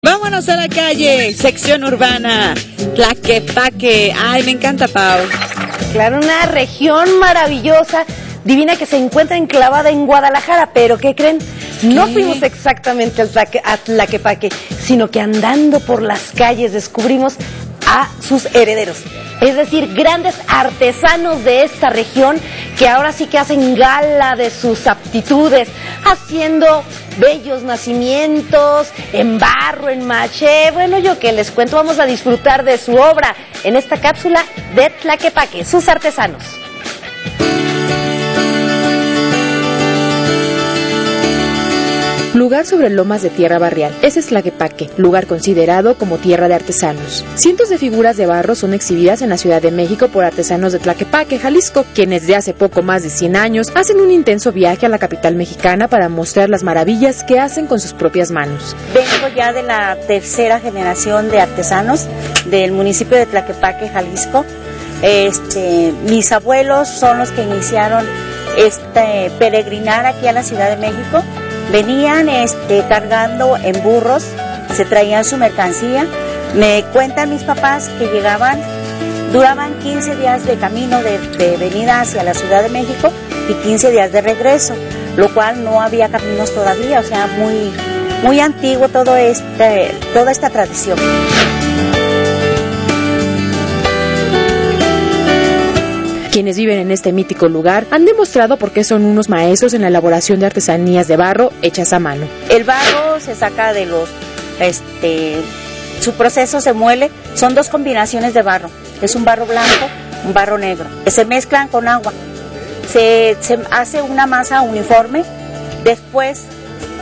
Vámonos a la calle, sección urbana, Tlaquepaque. Ay, me encanta, Pau. Claro, una región maravillosa, divina que se encuentra enclavada en Guadalajara, pero ¿qué creen? No fuimos exactamente a Tlaquepaque, sino que andando por las calles descubrimos a sus herederos. Es decir, grandes artesanos de esta región que ahora sí que hacen gala de sus aptitudes, haciendo bellos nacimientos en barro, en maché. Bueno, yo que les cuento, vamos a disfrutar de su obra en esta cápsula de Tlaquepaque, sus artesanos. Lugar sobre lomas de tierra barrial. Es Tlaquepaque, lugar considerado como tierra de artesanos. Cientos de figuras de barro son exhibidas en la Ciudad de México por artesanos de Tlaquepaque, Jalisco, quienes de hace poco más de 100 años hacen un intenso viaje a la capital mexicana para mostrar las maravillas que hacen con sus propias manos. Vengo ya de la tercera generación de artesanos del municipio de Tlaquepaque, Jalisco. Este, mis abuelos son los que iniciaron este peregrinar aquí a la Ciudad de México. Venían este, cargando en burros, se traían su mercancía. Me cuentan mis papás que llegaban, duraban 15 días de camino de, de venida hacia la Ciudad de México y 15 días de regreso, lo cual no había caminos todavía, o sea, muy, muy antiguo todo este, toda esta tradición. Quienes viven en este mítico lugar han demostrado por qué son unos maestros en la elaboración de artesanías de barro hechas a mano. El barro se saca de los, este, su proceso se muele, son dos combinaciones de barro, es un barro blanco, un barro negro, se mezclan con agua, se, se hace una masa uniforme, después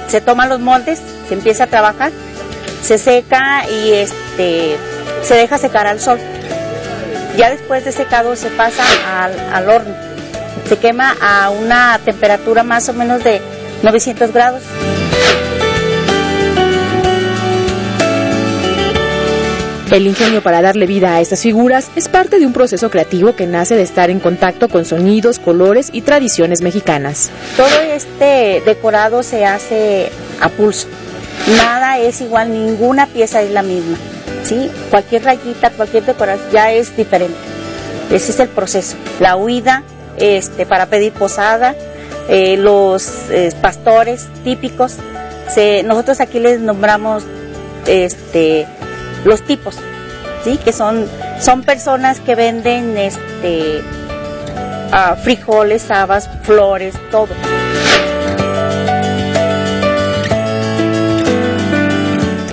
se toman los moldes, se empieza a trabajar, se seca y este, se deja secar al sol. Ya después de secado se pasa al, al horno, se quema a una temperatura más o menos de 900 grados. El ingenio para darle vida a estas figuras es parte de un proceso creativo que nace de estar en contacto con sonidos, colores y tradiciones mexicanas. Todo este decorado se hace a pulso. Nada es igual, ninguna pieza es la misma. ¿Sí? Cualquier rayita, cualquier decoración ya es diferente. Ese es el proceso. La huida este, para pedir posada, eh, los eh, pastores típicos. Se- nosotros aquí les nombramos este, los tipos, ¿sí? que son, son personas que venden este, ah, frijoles, habas, flores, todo.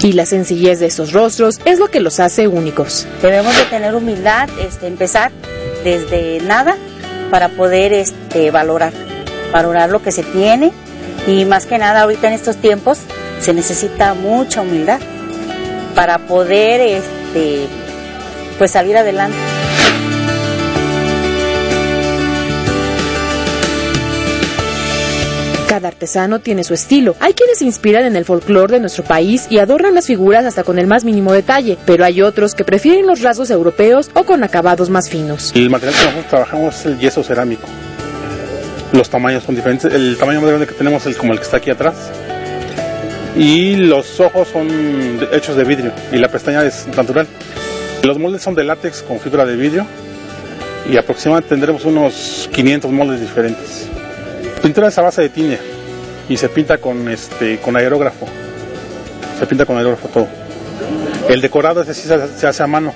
Y la sencillez de estos rostros es lo que los hace únicos. Debemos de tener humildad, este, empezar desde nada para poder este, valorar, valorar lo que se tiene y más que nada ahorita en estos tiempos se necesita mucha humildad para poder este, pues salir adelante. Cada artesano tiene su estilo. Hay quienes se inspiran en el folclore de nuestro país y adornan las figuras hasta con el más mínimo detalle, pero hay otros que prefieren los rasgos europeos o con acabados más finos. El material que nosotros trabajamos es el yeso cerámico. Los tamaños son diferentes. El tamaño más grande que tenemos es como el que está aquí atrás. Y los ojos son hechos de vidrio y la pestaña es natural. Los moldes son de látex con fibra de vidrio y aproximadamente tendremos unos 500 moldes diferentes. Pintura es a base de tiña y se pinta con este con aerógrafo. Se pinta con aerógrafo todo. El decorado ese sí se, hace a mano.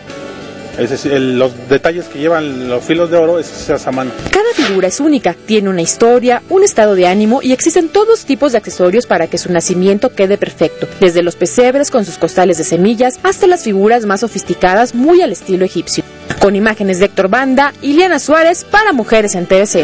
Es decir, el- los detalles que llevan los filos de oro, eso se hace a mano. Cada figura es única, tiene una historia, un estado de ánimo y existen todos tipos de accesorios para que su nacimiento quede perfecto, desde los pesebres con sus costales de semillas hasta las figuras más sofisticadas muy al estilo egipcio. Con imágenes de Héctor Banda, Iliana Suárez para Mujeres en TVC.